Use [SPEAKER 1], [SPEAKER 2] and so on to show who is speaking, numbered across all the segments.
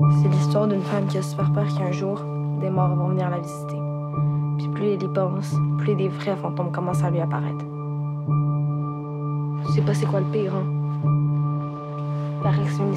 [SPEAKER 1] C'est l'histoire d'une femme qui a super peur qu'un jour, des morts vont venir la visiter. Puis plus elle y pense, plus des vrais fantômes commencent à lui apparaître. Je sais pas c'est quoi le pire, hein? Paraît que c'est une.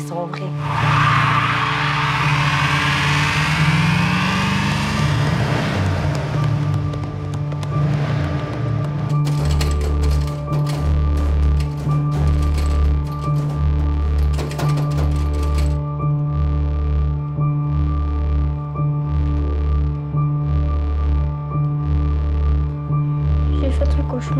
[SPEAKER 1] 不是